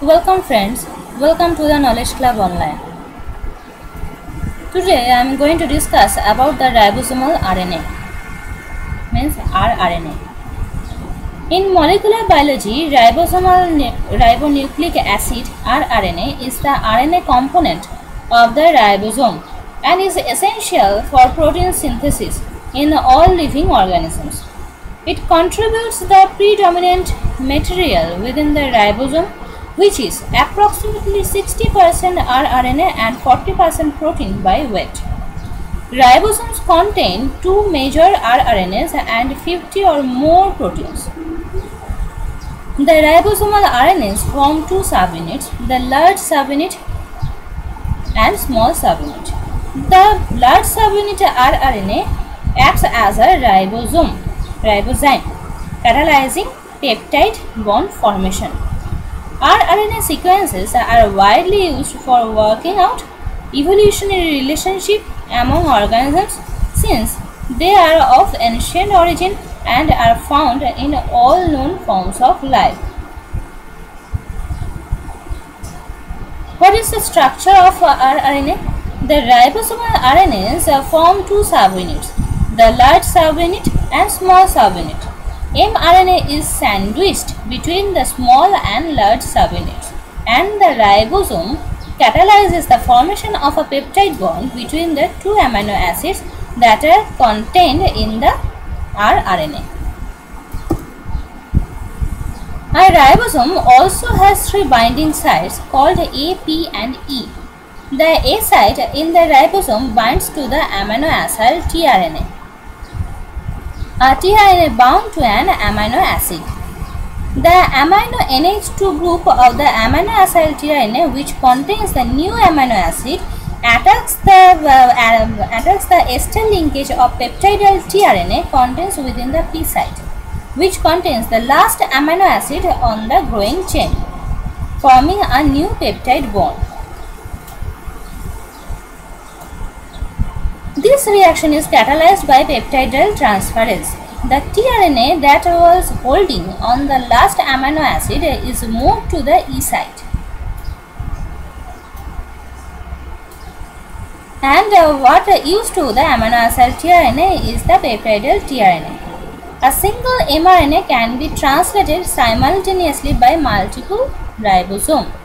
Welcome friends, welcome to the Knowledge Club Online. Today I am going to discuss about the ribosomal RNA, means rRNA. In molecular biology, ribosomal ribonucleic acid rRNA is the RNA component of the ribosome and is essential for protein synthesis in all living organisms. It contributes the predominant material within the ribosome which is approximately 60% rRNA and 40% protein by weight. Ribosomes contain two major rRNAs and 50 or more proteins. The ribosomal RNAs form two subunits, the large subunit and small subunit. The large subunit rRNA acts as a ribosome, ribozyme, catalyzing peptide bond formation rRNA sequences are widely used for working out evolutionary relationship among organisms since they are of ancient origin and are found in all known forms of life. What is the structure of rRNA? The ribosomal RNAs form two subunits, the large subunit and small subunit mRNA is sandwiched between the small and large subunits and the ribosome catalyzes the formation of a peptide bond between the two amino acids that are contained in the rRNA. A ribosome also has three binding sites called A, P and E. The A site in the ribosome binds to the amino acid tRNA tRNA bound to an amino acid. The amino NH2 group of the amino acid tRNA which contains the new amino acid attacks the uh, attacks the ester linkage of peptidyl tRNA contains within the P site which contains the last amino acid on the growing chain forming a new peptide bond. This reaction is catalyzed by peptidyl transferase. The tRNA that was holding on the last amino acid is moved to the E site. And uh, what used to the amino acid tRNA is the peptidyl tRNA. A single mRNA can be translated simultaneously by multiple ribosomes.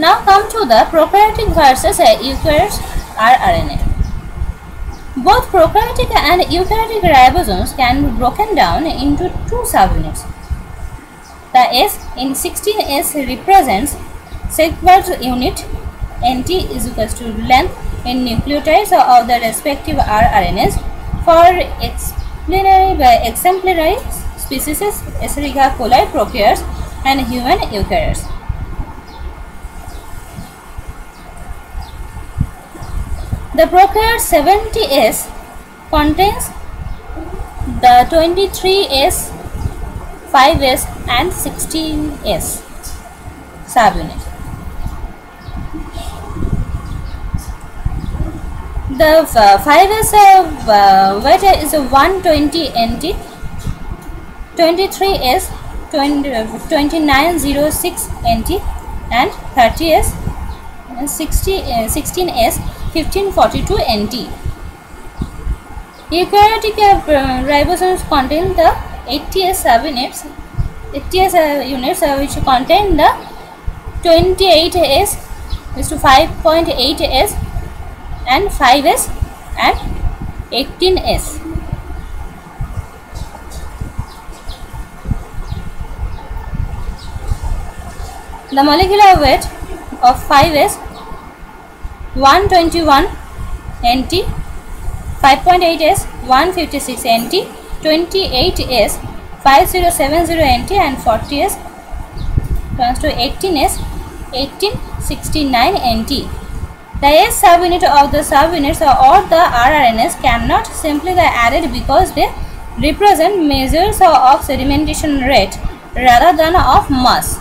Now come to the prokaryotic versus uh, eukaryotic rRNA. Both prokaryotic and eukaryotic ribosomes can be broken down into two subunits. The S in 16S represents Svedberg's unit NT is equal to length in nucleotides of the respective rRNAs for exemplary species Escherichia coli prokaryotes and human eukaryotes. The prokaryote 70S contains the 23S, 5S and 16S subunit. The uh, 5S uh, weight is 120 NT, 23S 20, uh, 2906 NT and 30S 60, 16S 1542 NT. Eukaryotic uh, ribosomes contain the 80S subunits, 80S uh, units uh, which contain the 28S is to 5.8S and 5S and 18S. The molecular weight of 5S 121 NT, 5.8S 156 NT, 28S 5070 NT and 40S turns to 18S 1869 NT. The S subunit of the subunits or the rRNAs cannot simply be added because they represent measures of sedimentation rate rather than of mass.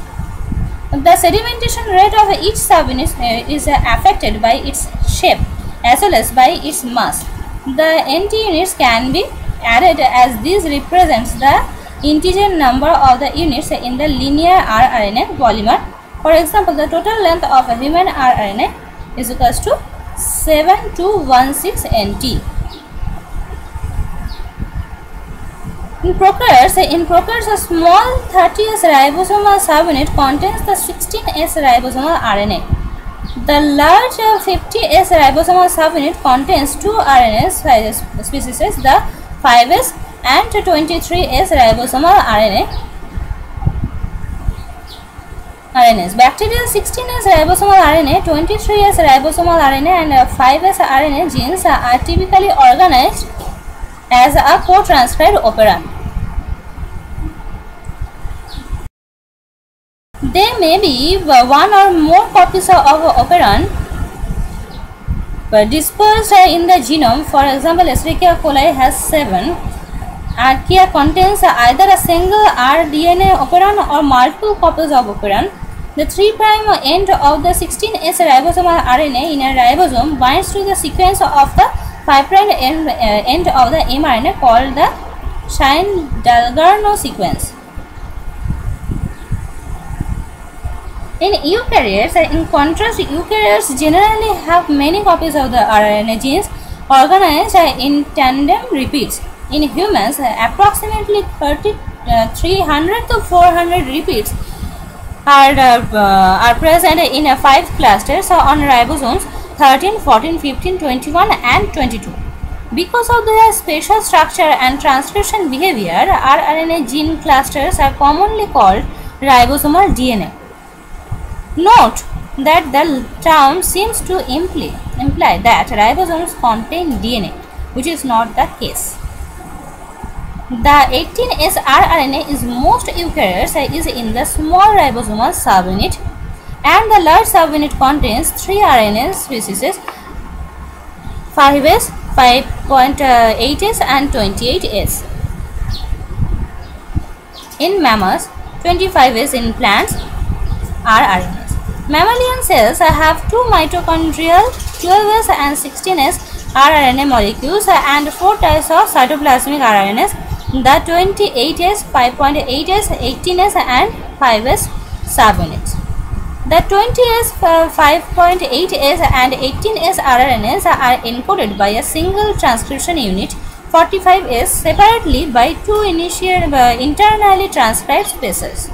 The sedimentation rate of each subunit uh, is uh, affected by its shape as well as by its mass. The NT units can be added as this represents the integer number of the units in the linear rRNA polymer. For example, the total length of a human rRNA is equals to 7216 NT. In prokaryotes, in a small 30S ribosomal subunit contains the 16S ribosomal RNA. The large 50S ribosomal subunit contains two RNA species, the 5S and 23S ribosomal RNA. RNAs. Bacterial 16S ribosomal RNA, 23S ribosomal RNA and uh, 5S RNA genes are typically organized as a co-transcribed operon. There may be one or more copies of operon dispersed in the genome. For example, Escherichia coli has 7. Archaea contains either a single rDNA operon or multiple copies of operon. The 3' end of the 16S ribosomal RNA in a ribosome binds to the sequence of the 5' end, uh, end of the mRNA called the Shine-Dalgarno sequence. In eukaryotes, in contrast, eukaryotes generally have many copies of the RNA genes organized in tandem repeats. In humans, approximately 30, uh, 300 to 400 repeats are, uh, are present in uh, 5 clusters on ribosomes 13, 14, 15, 21 and 22. Because of their spatial structure and transcription behavior, rRNA gene clusters are commonly called ribosomal DNA. Note that the term seems to imply, imply that ribosomes contain DNA, which is not the case. The 18S rRNA is most eukaryotes uh, is in the small ribosomal subunit and the large subunit contains 3 RNA species 5S, 5.8S uh, and 28S. In mammals, 25S in plants are RNAs. Mammalian cells have two mitochondrial 12S and 16S rRNA molecules and four types of cytoplasmic RNAs the 28S, 5.8S, 18S and 5S subunits. The 20S, 5.8S and 18S rRNAs are encoded by a single transcription unit 45S separately by two initial, uh, internally transcribed spaces.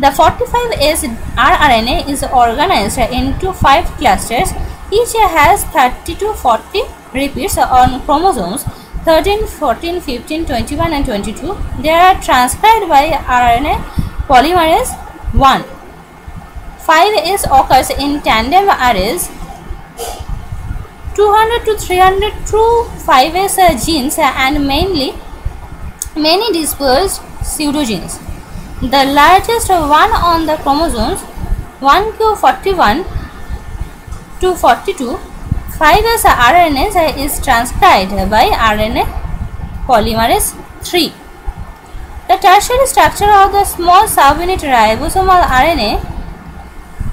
The 45S rRNA is organized into 5 clusters. Each has 30 to 40 repeats on chromosomes 13, 14, 15, 21 and 22. They are transcribed by RNA polymerase 1. 5S occurs in tandem arrays 200 to 300 true 5S genes and mainly many dispersed pseudogenes. The largest one on the chromosomes 1q41 to 42 5s RNA is transcribed by RNA polymerase 3. The tertiary structure of the small subunit ribosomal RNA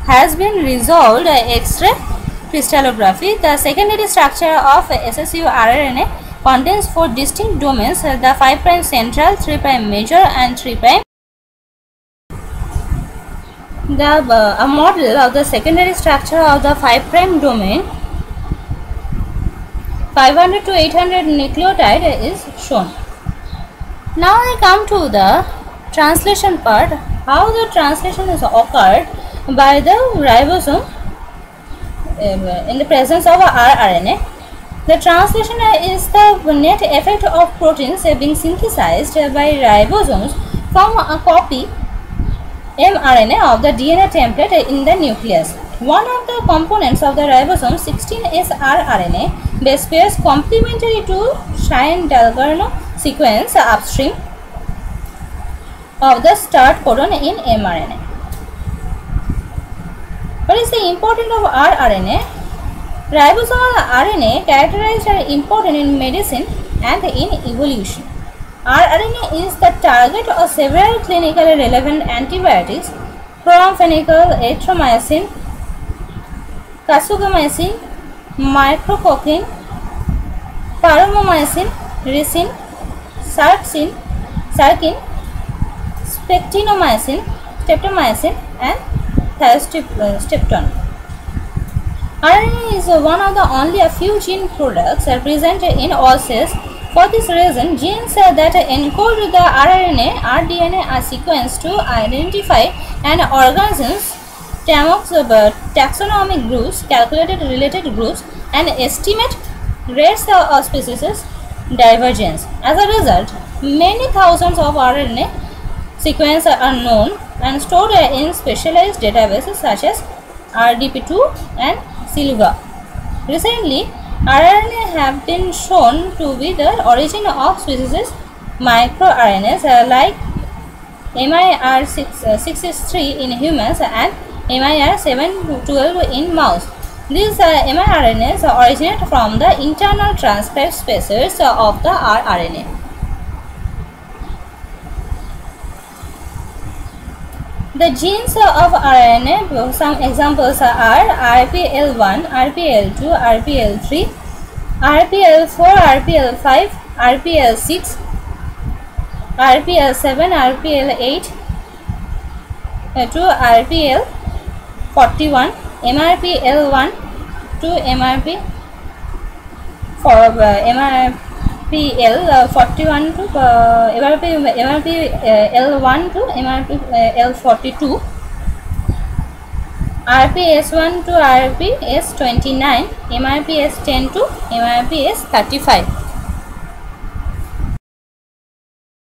has been resolved by X-ray crystallography. The secondary structure of SSU RNA contains four distinct domains, the 5' central, 3' major and 3' the uh, a model of the secondary structure of the 5 prime domain 500 to 800 nucleotide is shown. Now I come to the translation part how the translation is occurred by the ribosome uh, in the presence of rRNA. The translation is the net effect of proteins being synthesized by ribosomes from a copy mRNA of the DNA template in the nucleus. One of the components of the ribosome 16S rRNA base pairs complementary to Shine-Dalgarno sequence upstream of the start codon in mRNA. What is the importance of rRNA? Ribosomal RNA characterized are important in medicine and in evolution rRNA is the target of several clinically relevant antibiotics chloramphenicol, erythromycin, kasugamycin, micrococcin, paromomycin, ricin, sarcin, sarkin, spectinomycin, streptomycin and thiostrepton. Uh, RNA is one of the only a few gene products present in all cells. For this reason, genes that encode the RNA or DNA are sequenced to identify an organism's taxonomic groups, calculated related groups and estimate rates of species divergence. As a result, many thousands of RNA sequences are known and stored in specialized databases such as RDP2 and Silva. Recently, RNA have been shown to be the origin of species microRNAs uh, like MIR663 uh, in humans and MIR712 in mouse. These uh, mRNAs originate from the internal transcript spaces of the rRNA. The genes of RNA, some examples are RPL1, RPL2, RPL3, RPL4, RPL5, RPL6, RPL7, RPL8 to RPL41 MRPL1 to MRP for uh, MRPL uh, 41 to uh, MRP, MRPL1 to MRPL42 RPS1 to RPS29 MRPS10 to MRPS35